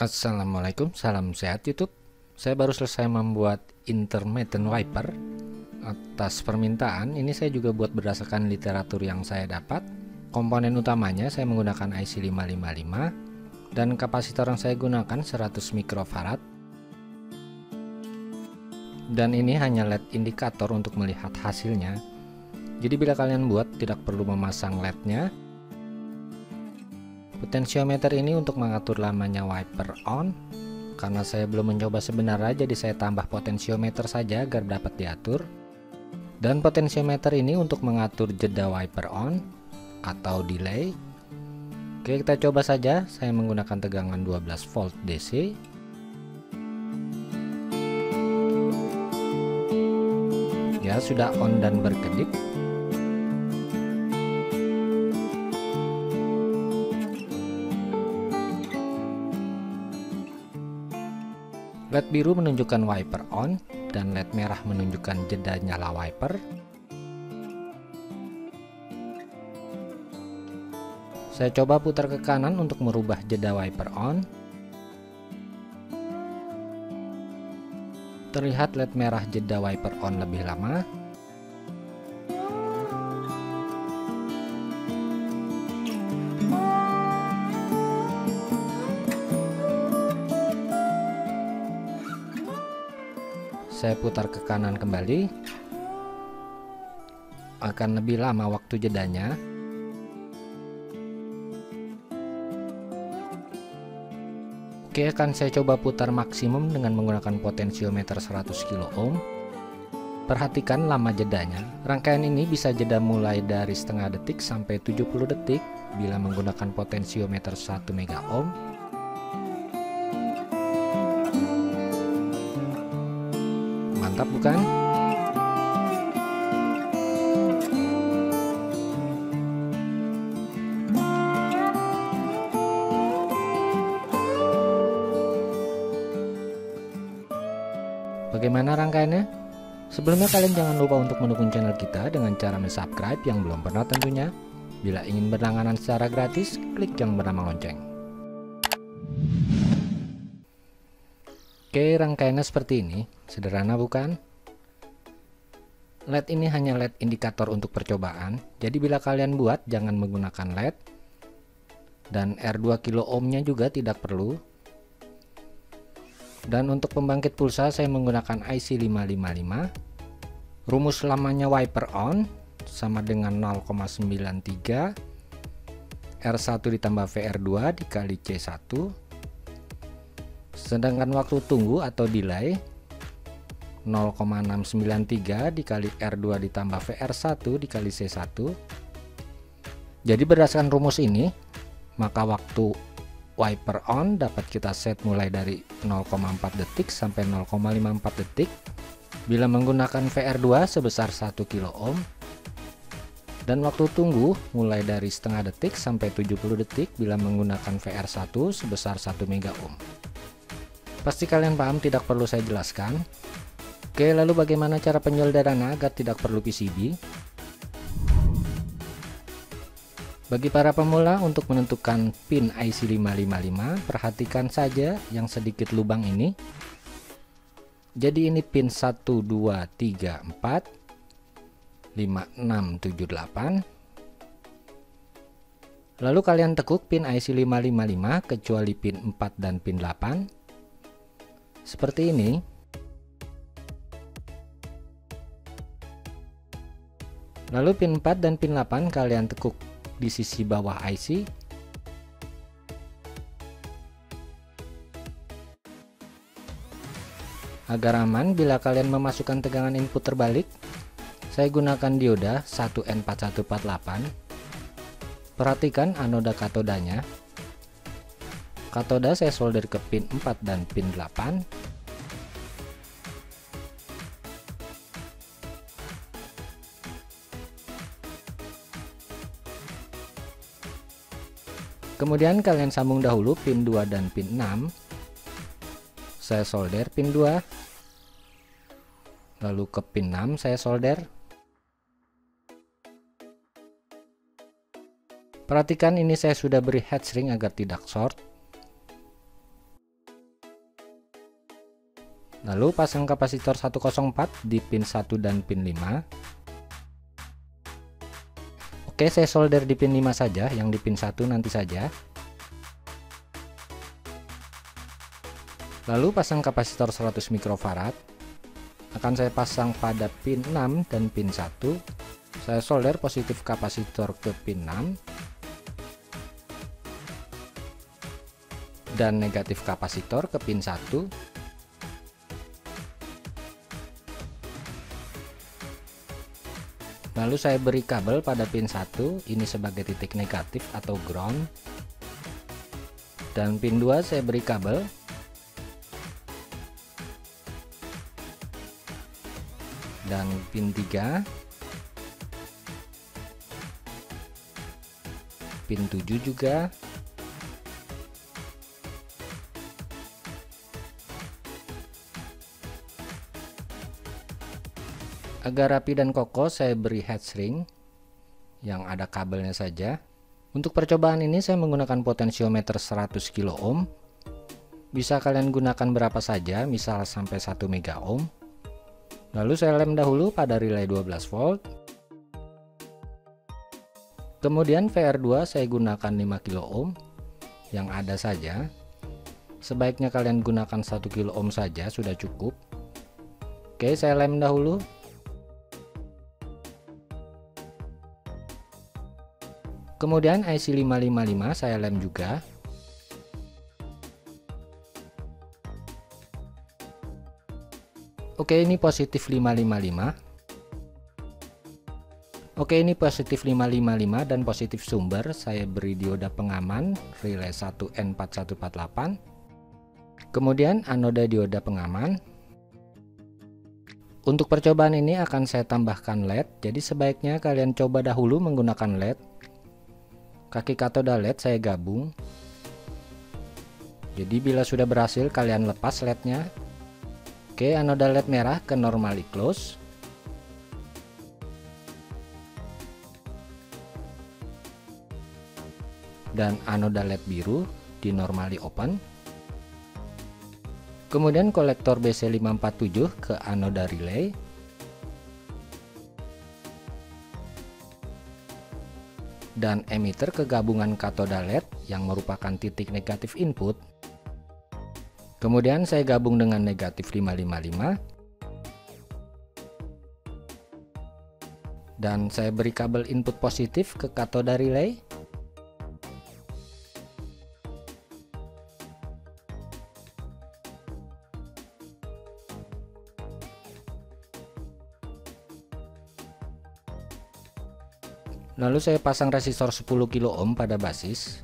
Assalamualaikum, salam sehat YouTube. Saya baru selesai membuat intermittent wiper atas permintaan. Ini saya juga buat berdasarkan literatur yang saya dapat. Komponen utamanya saya menggunakan IC 555 dan kapasitor yang saya gunakan 100 mikrofarad. Dan ini hanya LED indikator untuk melihat hasilnya. Jadi bila kalian buat tidak perlu memasang LED-nya, Potensiometer ini untuk mengatur lamanya wiper on. Karena saya belum mencoba sebenarnya jadi saya tambah potensiometer saja agar dapat diatur. Dan potensiometer ini untuk mengatur jeda wiper on atau delay. Oke, kita coba saja. Saya menggunakan tegangan 12 volt DC. Ya, sudah on dan berkedip. LED biru menunjukkan wiper on dan LED merah menunjukkan jeda nyala wiper. Saya coba putar ke kanan untuk merubah jeda wiper on. Terlihat LED merah jeda wiper on lebih lama. Saya putar ke kanan kembali. Akan lebih lama waktu jedanya. Oke akan saya coba putar maksimum dengan menggunakan potensiometer 100 kilo ohm. Perhatikan lama jedanya. Rangkaian ini bisa jeda mulai dari setengah detik sampai 70 detik Bila menggunakan potensiometer 1 mega ohm mantap bukan? Bagaimana rangkaiannya? Sebelumnya kalian jangan lupa untuk mendukung channel kita dengan cara subscribe yang belum pernah tentunya. Bila ingin berlangganan secara gratis, klik yang bernama lonceng. Oke, rangkaiannya seperti ini. Sederhana bukan? LED ini hanya LED indikator untuk percobaan. Jadi bila kalian buat, jangan menggunakan LED. Dan R2 kilo ohmnya juga tidak perlu. Dan untuk pembangkit pulsa saya menggunakan IC 555. Rumus lamanya wiper on sama dengan 0,93 R1 ditambah VR2 dikali C1 Sedangkan waktu tunggu atau delay 0,693 dikali R2 ditambah VR1 dikali C1 jadi berdasarkan rumus ini maka waktu wiper on dapat kita set mulai dari 0,4 detik sampai 0,54 detik bila menggunakan VR2 sebesar 1 kilo dan waktu tunggu mulai dari setengah detik sampai 70 detik bila menggunakan VR1 sebesar 1 mega ohm Pasti kalian paham tidak perlu saya jelaskan. Oke, lalu bagaimana cara penyolderan agar tidak perlu PCB? Bagi para pemula untuk menentukan pin IC 555, perhatikan saja yang sedikit lubang ini. Jadi ini pin 1 2 3 4 5 6 7 8. Lalu kalian tekuk pin IC 555 kecuali pin 4 dan pin 8 seperti ini. Lalu pin 4 dan pin 8 kalian tekuk di sisi bawah IC agar aman bila kalian memasukkan tegangan input terbalik saya gunakan dioda 1N4148 perhatikan anoda katodanya. Katoda saya solder ke pin 4 dan pin 8 Kemudian kalian sambung dahulu pin 2 dan pin 6. Saya solder pin 2. Lalu ke pin 6 saya solder. Perhatikan ini saya sudah beri head ring agar tidak short. Lalu pasang kapasitor 104 di pin 1 dan pin 5. Oke, saya solder di pin 5 saja, yang di pin 1 nanti saja. Lalu pasang kapasitor 100 mikrofarad. Akan saya pasang pada pin 6 dan pin 1. Saya solder positif kapasitor ke pin 6 dan negatif kapasitor ke pin 1 lalu saya beri kabel pada pin 1 ini sebagai titik negatif atau ground. Dan pin 2 saya beri kabel. Dan pin 3 pin 7 juga Agar rapi dan kokoh saya beri headstring yang ada kabelnya saja. Untuk percobaan ini saya menggunakan potentiometer 100 kilo ohm. Bisa kalian gunakan berapa saja, misal sampai 1 mega ohm. Lalu saya lem dahulu pada relay 12 volt. Kemudian VR2 saya gunakan 5 kilo ohm yang ada saja. Sebaiknya kalian gunakan 1 kilo ohm saja sudah cukup. Oke, saya lem dahulu Kemudian IC 555 saya lem juga. Oke, ini positif 555. Oke, ini positif 555 dan positif sumber. Saya beri dioda pengaman relay 1N4148. Kemudian anoda dioda pengaman. Untuk percobaan ini akan saya tambahkan LED, jadi sebaiknya kalian coba dahulu menggunakan LED kaki katoda led saya gabung. Jadi bila sudah berhasil kalian lepas lednya. Oke anoda led merah ke normally close. Dan anoda led biru di normally open. Kemudian kolektor BC547 ke anoda relay dan emitter ke gabungan katoda LED yang merupakan titik negatif input. Kemudian saya gabung dengan negatif 555 dan saya beri kabel input positif ke katoda relay Lalu saya pasang resistor 10 kilo ohm pada basis.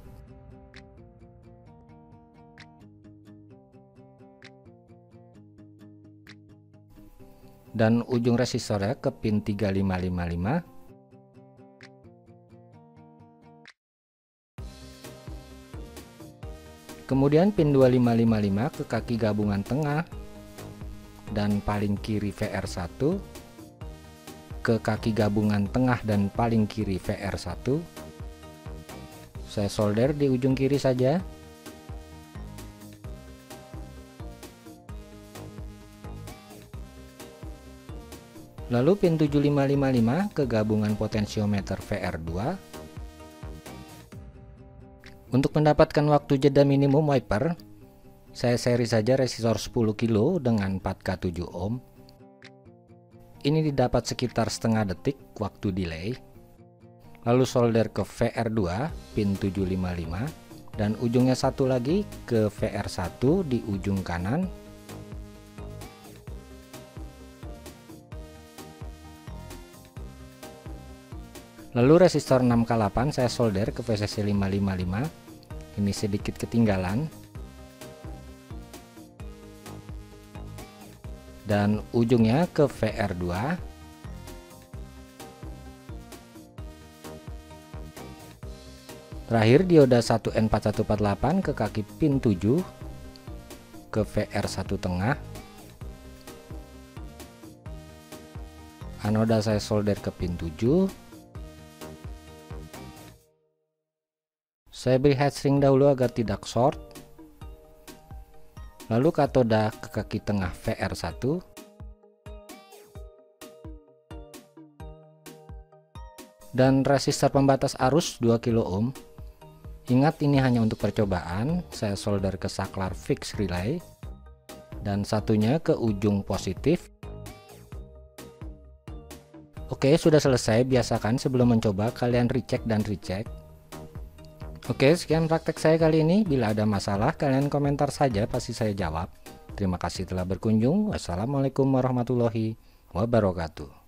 Dan ujung resistornya ke pin 3555. Kemudian pin 2555 ke kaki gabungan tengah dan paling kiri VR1 ke kaki gabungan tengah dan paling kiri VR1 saya solder di ujung kiri saja. Lalu pin 7555 ke gabungan potensiometer VR2 untuk mendapatkan waktu jeda minimum wiper saya seri saja resistor 10 kilo dengan 4K7 ohm ini didapat sekitar setengah detik waktu delay. Lalu solder ke VR2 pin 755 dan ujungnya satu lagi ke VR1 di ujung kanan. Lalu resistor 6K8 saya solder ke VCC 555. Ini sedikit ketinggalan dan ujungnya ke VR2 terakhir dioda 1N4148 ke kaki pin 7 ke VR1 tengah. Anoda saya solder ke pin 7 saya beri headstring dahulu agar tidak short lalu katoda ke kaki tengah VR1 dan resistor pembatas arus 2 kilo ohm. Ingat ini hanya untuk percobaan saya solder ke saklar fix relay. Dan satunya ke ujung positif. Oke sudah selesai biasakan sebelum mencoba kalian recheck dan recheck Oke sekian praktek saya kali ini. Bila ada masalah kalian komentar saja pasti saya jawab. Terima kasih telah berkunjung. Wassalamualaikum warahmatullahi wabarakatuh